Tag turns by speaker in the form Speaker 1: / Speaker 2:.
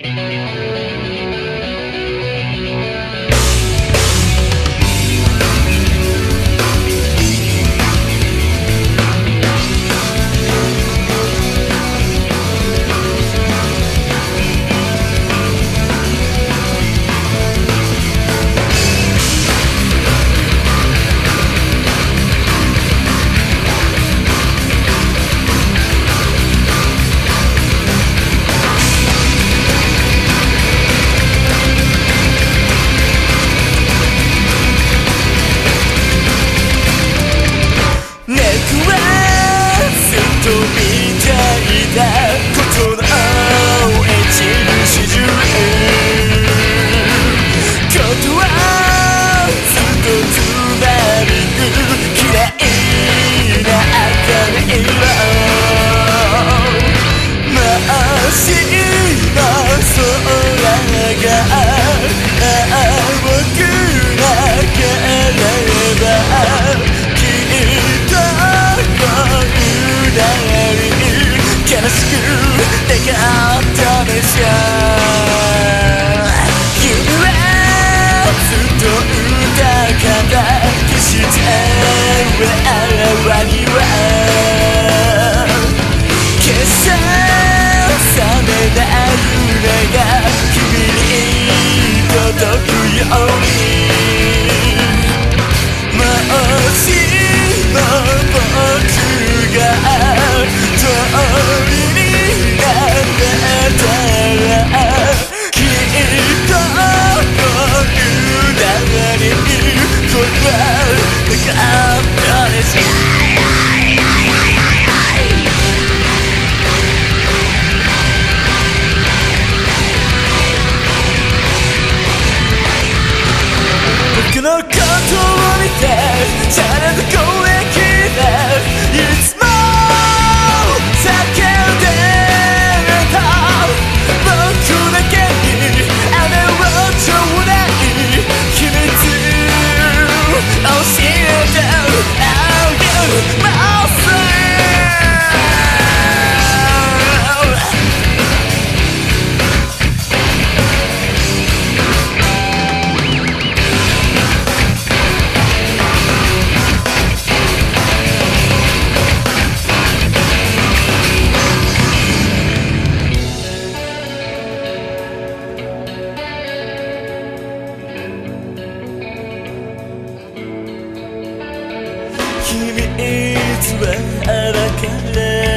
Speaker 1: Thank you. Scared. Because أبكى الليل